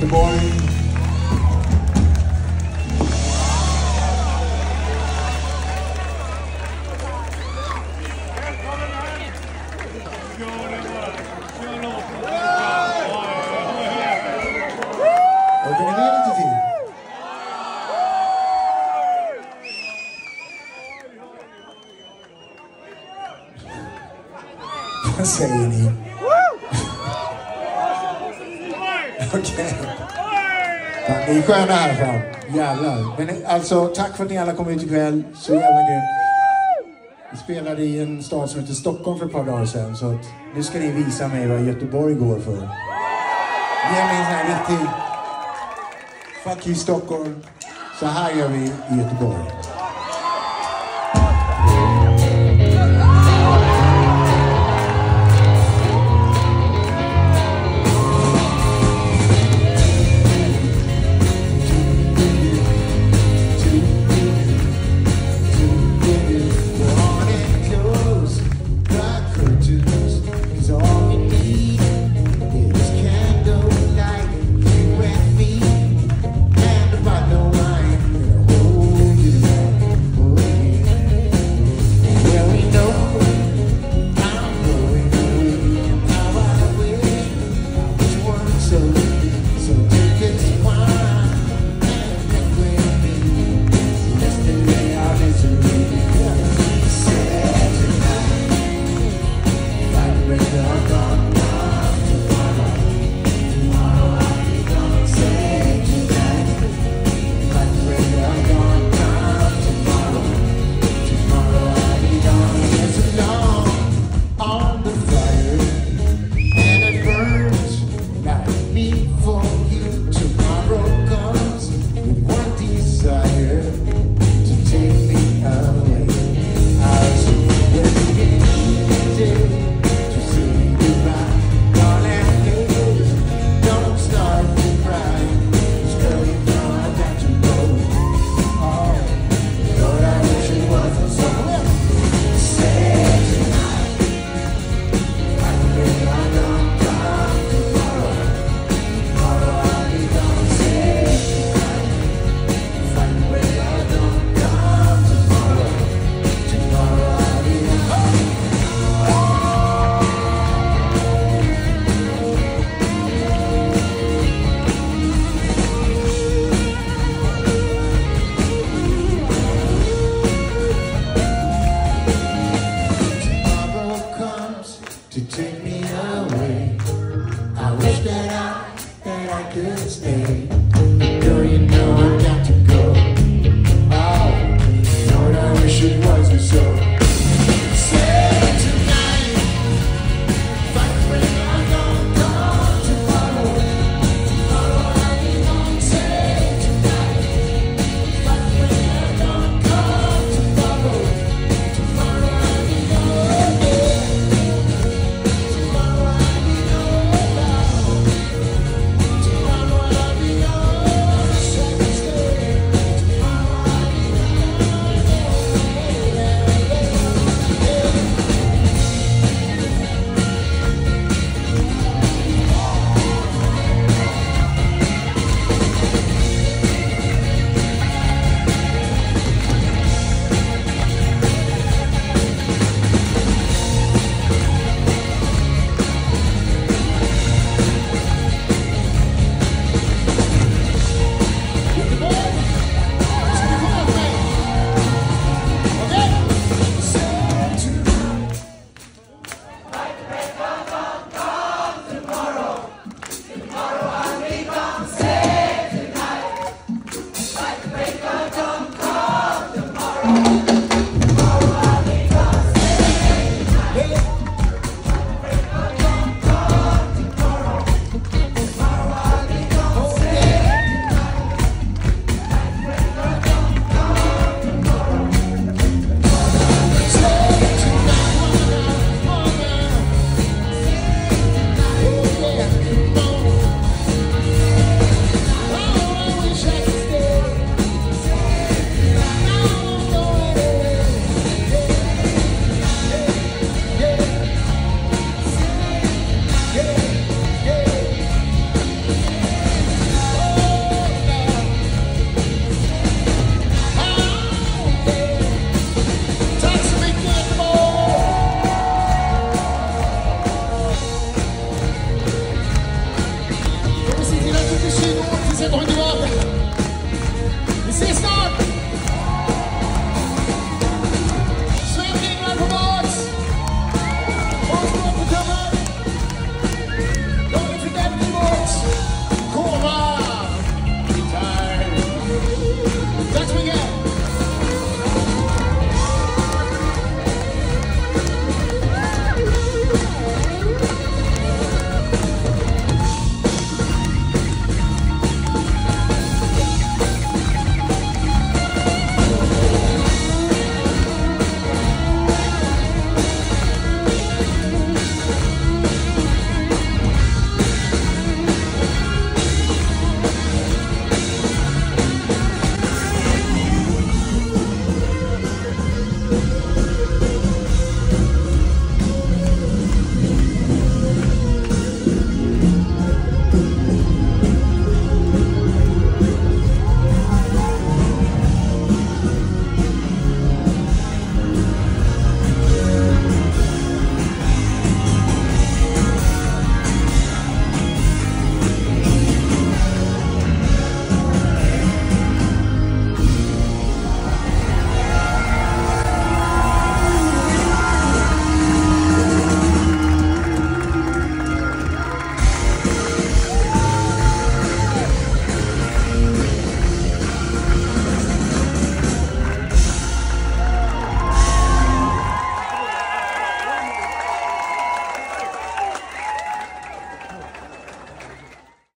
Göteborg. Orkar ni med Okej. Okay. ni är sköna här fram. Jävlar. Men eh, alltså, tack för att ni alla kom ut ikväll. Så jävla grymt. Vi spelade i en stad som heter Stockholm för ett par dagar sedan. Så att nu ska ni visa mig vad Göteborg går för. Ge mig en sån här riktig... Fuck you Stockholm. Så här gör vi i Göteborg. C'est. C'est ça